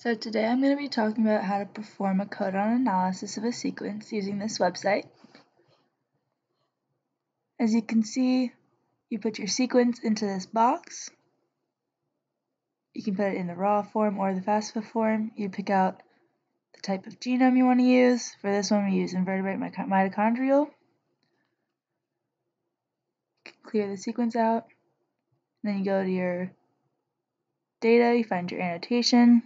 So today I'm going to be talking about how to perform a codon analysis of a sequence using this website. As you can see, you put your sequence into this box. You can put it in the raw form or the FASTA form. You pick out the type of genome you want to use. For this one we use invertebrate mitochondrial. Clear the sequence out. Then you go to your data, you find your annotation.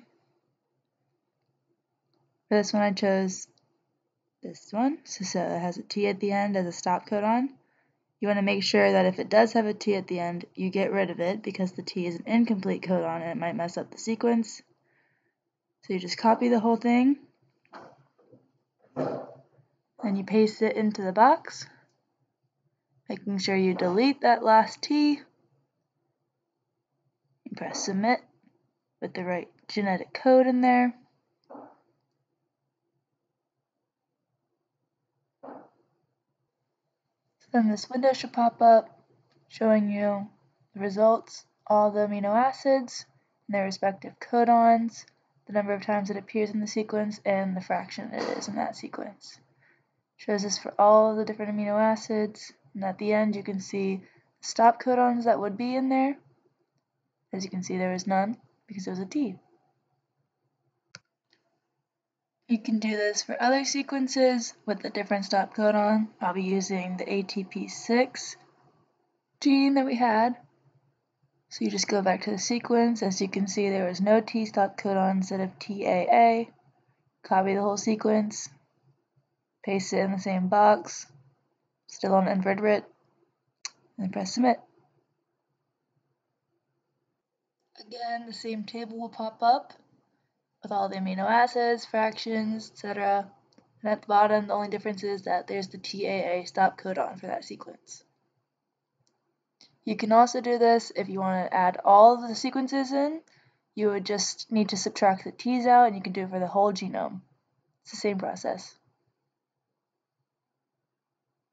This one I chose this one, so it has a T at the end as a stop codon. You want to make sure that if it does have a T at the end, you get rid of it because the T is an incomplete codon and it might mess up the sequence. So you just copy the whole thing, and you paste it into the box, making sure you delete that last T, and press submit with the right genetic code in there. Then this window should pop up showing you the results, all the amino acids, and their respective codons, the number of times it appears in the sequence, and the fraction it is in that sequence. Shows this for all the different amino acids, and at the end you can see the stop codons that would be in there. As you can see there is none because it was a T. You can do this for other sequences with a different stop codon. I'll be using the ATP6 gene that we had. So you just go back to the sequence. As you can see, there was no T stop codon instead of TAA. Copy the whole sequence, paste it in the same box, still on invertebrate, and press submit. Again, the same table will pop up with all the amino acids, fractions, etc. And at the bottom, the only difference is that there's the TAA stop codon for that sequence. You can also do this if you want to add all the sequences in. You would just need to subtract the T's out and you can do it for the whole genome. It's the same process.